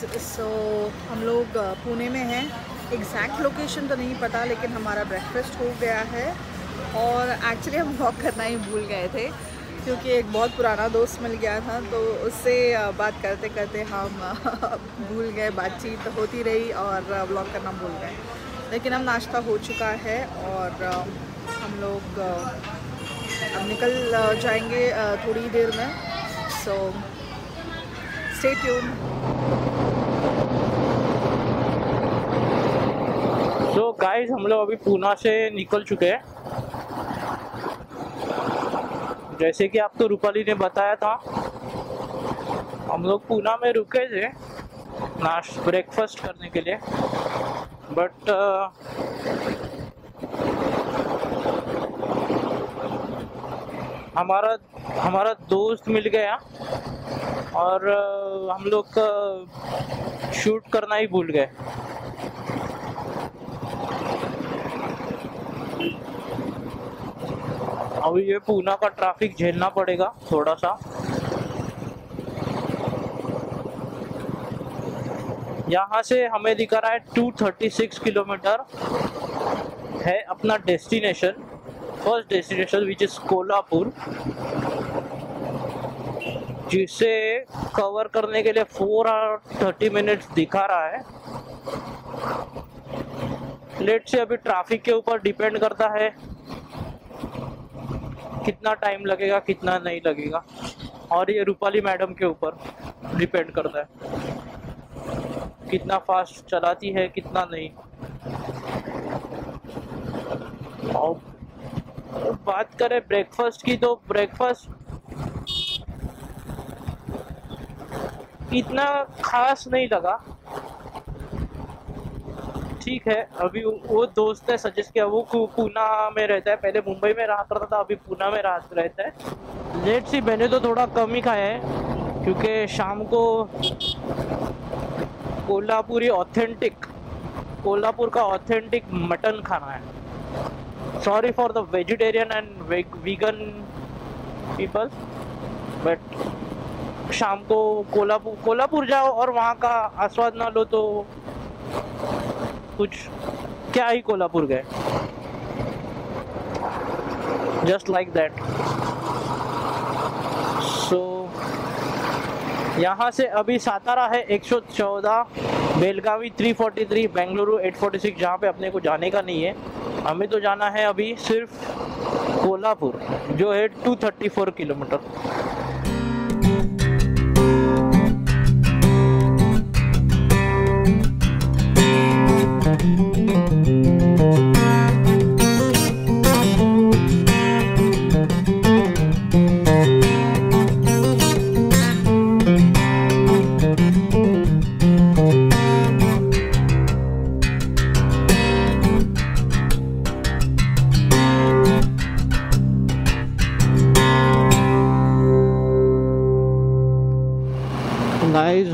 सो हम लोग पुणे में हैं। एग्जैक्ट लोकेशन तो नहीं पता, लेकिन हमारा ब्रेकफास्ट हो गया है। और एक्चुअली हम वॉक करना ही भूल गए थे, क्योंकि एक बहुत पुराना दोस्त मिल गया था तो उससे बात करते करते हम भूल गए, बातचीत होती रही और व्लॉग करना भूल गए। लेकिन अब नाश्ता हो चुका है और हम लोग अब निकल जाएँगे थोड़ी देर में। सो स्टे ट्यून गाइस हम लोग अभी पूना से निकल चुके हैं। जैसे कि आपको तो रूपाली ने बताया था हम लोग पूना में रुके थे नाश ब्रेकफास्ट करने के लिए। बट हमारा हमारा दोस्त मिल गया और अ, हम लोग शूट करना ही भूल गए। अभी ये पूना का ट्रैफ़िक झेलना पड़ेगा थोड़ा सा यहाँ से हमें दिखा रहा है 236 किलोमीटर है अपना destination first destination which is Kolhapur, जिसे कवर करने के लिए फोर और थर्टी मिनट्स दिखा रहा है। लेट से अभी ट्रैफ़िक के ऊपर डिपेंड करता है। कितना टाइम लगेगा, कितना नहीं लगेगा। और ये रूपाली मैडम के ऊपर डिपेंड करता है। कितना फास्ट चलाती है, कितना नहीं। और बात करें ब्रेकफास्ट की तो ब्रेकफास्ट इतना खास नहीं लगा। ठीक है, अभी वो- दोस्त है सजेस्ट किया, वो पूना में रहता है, पहले मुंबई में रहा करता था, अभी पूना में रहा, रहता है। लेट सी मैंने तो थोड़ा कम ही खाया है, क्योंकि शाम को कोल्हापुरी ऑथेंटिक कोल्हापुर का ऑथेंटिक मटन खाना है। Sorry for the vegetarian and vegan people but शाम को कोल्हापुर कोल्हापुर जाओ और वहाँ का आस्वाद ना लो तो कुछ? क्या ही कोल्हापुर गए? जस्ट लाइक दैट सो यहाँ से अभी सातारा है 114 बेलगावी 343 बेंगलुरु 846 जहाँ पे अपने को जाने का नहीं है। हमें तो जाना है अभी सिर्फ़ कोल्हापुर, जो है 234 किलोमीटर।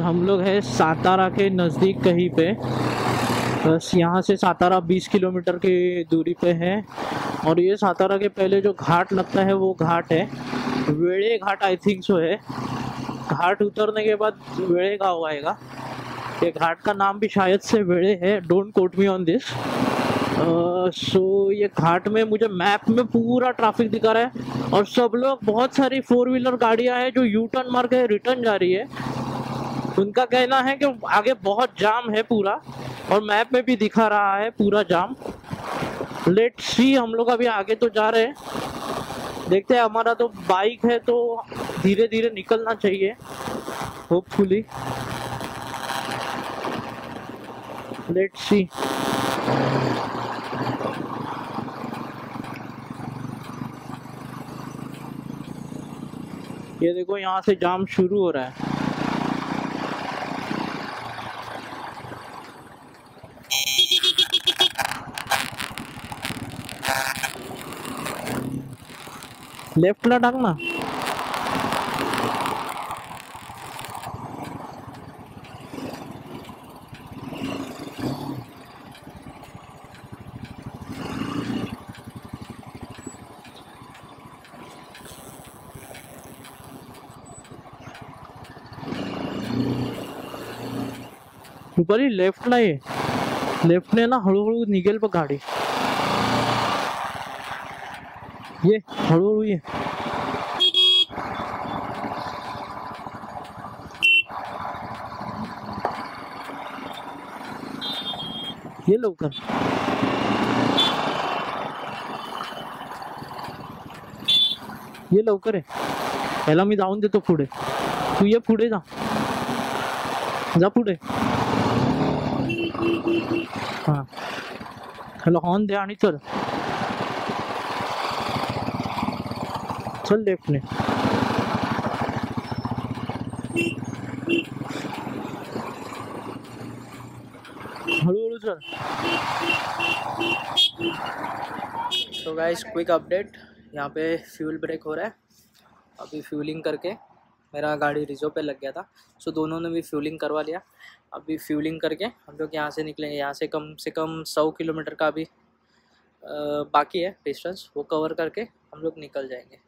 हम लोग है सातारा के नज़दीक कहीं पे। बस यहाँ से सातारा 20 किलोमीटर की दूरी पे है। और ये सातारा के पहले जो घाट लगता है, वो घाट है। वेड़े घाट आई थिंक सो है। घाट उतरने के बाद वेड़े गाँव आएगा। ये घाट का नाम भी शायद से वेड़े है। Don't quote me on this so ये घाट में मुझे मैप में पूरा ट्रैफ़िक दिखा रहा है। और सब लोग बहुत सारी फोर व्हीलर गाड़ियाँ हैं जो यू टर्न मार के रिटर्न जा रही है। उनका कहना है कि आगे बहुत जाम है पूरा, और मैप में भी दिखा रहा है पूरा जाम। लेट सी हम लोग अभी आगे तो जा रहे हैं। देखते हैं, हमारा तो बाइक है तो धीरे धीरे निकलना चाहिए होपफुली लेट सी ये देखो, यहाँ से जाम शुरू हो रहा है। लेफ्टला टाक ना दुपारी लेफ़्ट नहीं लेफ़्ट लेफ्टने ना हलूह निगेल पर गाडी ये हळूहळू ये ये लवकर ये लवकर आहे याला मी जाऊन देतो पुढे तू ये पुढे जा। जा पुढे हा। ह्याला हॉर्न दे आणि चल। चल लेफ्टने हळूहळू तो गाइस क्विक अपडेट यहाँ पे फ्यूल ब्रेक हो रहा है। अभी फ्यूलिंग करके मेरा गाड़ी रिजो पे लग गया था। सो दोनों ने भी फ्यूलिंग करवा लिया। अभी फ्यूलिंग करके हम लोग यहाँ से निकलेंगे। यहाँ से कम से कम सौ किलोमीटर का अभी बाकी है डिस्टेंस वो कवर करके हम लोग निकल जाएँगे।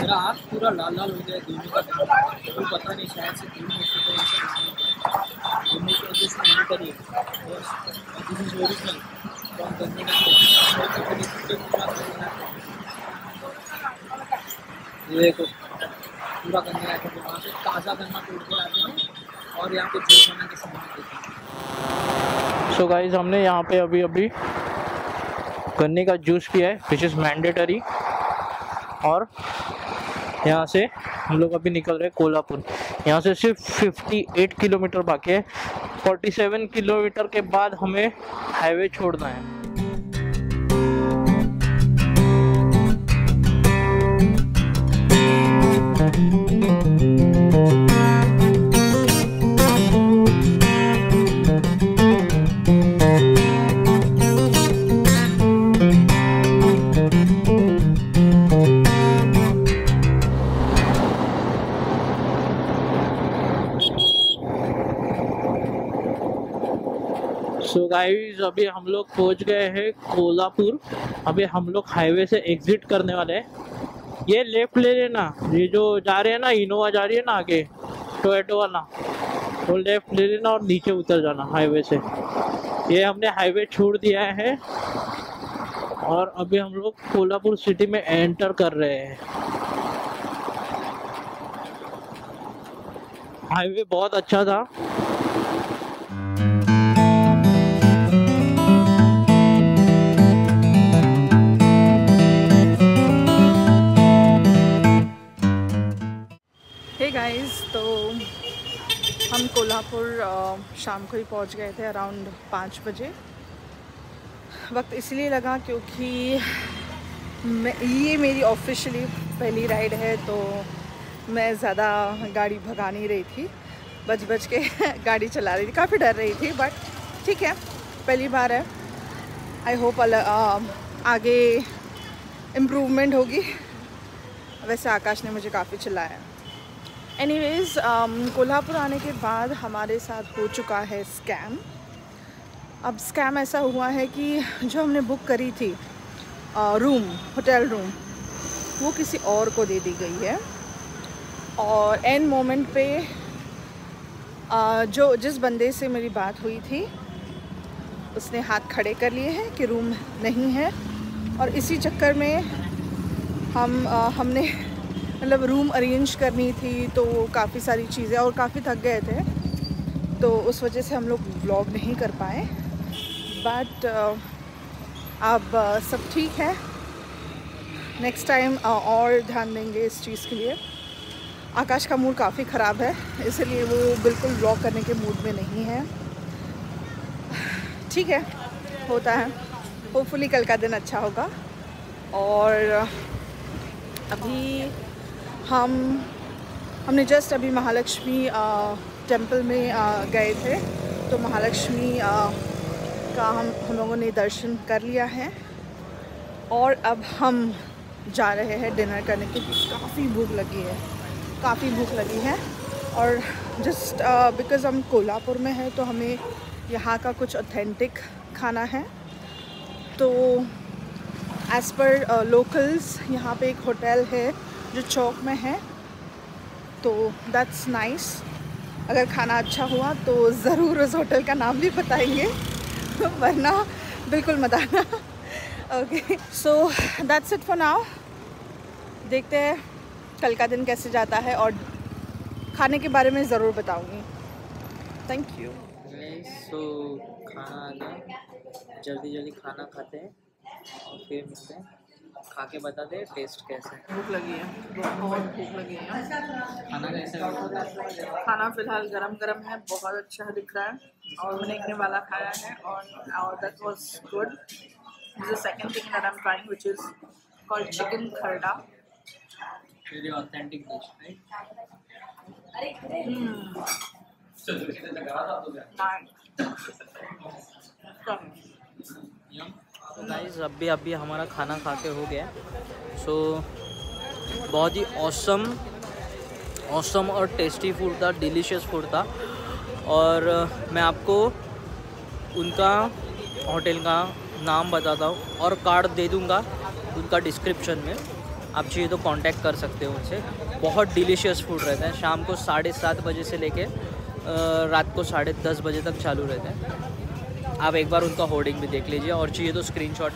मेरा हाथ पूरा लाल लाल हो गया दोनों का कोई पता नहीं शायद से दोनों की वजह से नहीं करिए दिस इज़ ओरिजिनल फ्रॉम गन्ने ये देखो पूरा गन्ने का खेत वहाँ से ताज़ा गन्ना तोड़ के लाते हैं। और यहाँ पे जूस बना के सामान देते हैं। सो गाइस हमने यहाँ पे अभी अभी गन्ने का जूस भी है विच इज़ मैंडेटरी और यहाँ से हम लोग अभी निकल रहे हैं कोल्हापुर। यहाँ से सिर्फ़ 58 किलोमीटर बाकी है। 47 किलोमीटर के बाद हमें हाईवे छोड़ना है। सो गाइस अभी हम लोग पहुँच गए हैं कोल्हापुर। अभी हम लोग हाईवे से एग्जिट करने वाले हैं। ये लेफ़्ट ले लेना। ये जो जा रहे हैं ना इनोवा जा रही है ना आगे टोयोटो वाला, वो लेफ़्ट ले लेना और नीचे उतर जाना हाईवे से। ये हमने हाईवे छोड़ दिया है। और अभी हम लोग कोल्हापुर सिटी में एंटर कर रहे हैं। हाईवे बहुत अच्छा था। गाइस तो हम कोल्हापुर शाम को ही पहुँच गए थे अराउंड पाँच बजे। वक्त इसलिए लगा क्योंकि ये मेरी ऑफिशियली पहली राइड है तो मैं ज़्यादा गाड़ी भगा नहीं रही थी। बच बच के गाड़ी चला रही थी। काफ़ी डर रही थी बट ठीक है, पहली बार है। आई होप आगे इम्प्रूवमेंट होगी। वैसे आकाश ने मुझे काफ़ी चिल्लाया। एनीवेज कोल्हापुर आने के बाद हमारे साथ हो चुका है स्कैम अब स्कैम ऐसा हुआ है कि जो हमने बुक करी थी रूम होटल रूम वो किसी और को दे दी गई है. और एंड मोमेंट पे अ, जो जिस बंदे से मेरी बात हुई थी उसने हाथ खड़े कर लिए हैं कि रूम नहीं है. और इसी चक्कर में हम अ, हमने मतलब रूम अरेंज करनी थी तो काफ़ी सारी चीज़ें और काफ़ी थक गए थे। तो उस वजह से हम लोग व्लॉग नहीं कर पाए। बट अब अ, सब ठीक है। नेक्स्ट टाइम और ध्यान देंगे इस चीज़ के लिए। आकाश का मूड काफ़ी ख़राब है इसलिए वो बिल्कुल व्लॉग करने के मूड में नहीं है। ठीक है होता है। होपफुली कल का दिन अच्छा होगा। और अभी हम, हमने जस्ट अभी महालक्ष्मी टेंपल में गए थे। तो महालक्ष्मी का हम हम लोगों ने दर्शन कर लिया है। और अब हम जा रहे हैं डिनर करने क्योंकि काफ़ी भूख लगी है। काफ़ी भूख लगी है। और जस्ट बिकॉज़ हम कोल्हापुर में हैं तो हमें यहाँ का कुछ ऑथेंटिक खाना है। तो एज़ पर लोकल्स यहाँ पे एक होटल है। जो चौक में है तो दैट्स नाइस अगर खाना अच्छा हुआ तो ज़रूर उस होटल का नाम भी बताएँगे वरना बिल्कुल मत आना। Okay so that's it for now देखते हैं कल का दिन कैसे जाता है और खाने के बारे में ज़रूर बताऊँगी। थैंक यू सो खाना आ गया जल्दी जल्दी खाना खाते हैं और फिर मिलते हैं। खा के बता दे टेस्ट कैसा है। भूख लगी है बहुत भूख लगी है। खाना कैसा है? खाना फ़िलहाल गरम गरम है बहुत अच्छा दिख रहा है। और मैंने इतने वाला खाया है और that was good this is second thing that I am trying which is called chicken kharda very authentic dish guys अभी अभी हमारा खाना खा के हो गया। सो so, बहुत ही औसम औसम और टेस्टी फ़ूड था डिलीशियस फ़ूड था। और मैं आपको उनका होटल का नाम बताता हूँ और कार्ड दे दूँगा उनका डिस्क्रिप्शन में। आप चाहिए तो कांटेक्ट कर सकते हो उनसे। बहुत डिलीशियस फ़ूड रहता है। शाम को साढ़े सात बजे से लेके रात को साढ़े दस बजे तक चालू रहता है। आप एक बार उनका होर्डिंग भी देख लीजिए और चाहिए तो स्क्रीनशॉट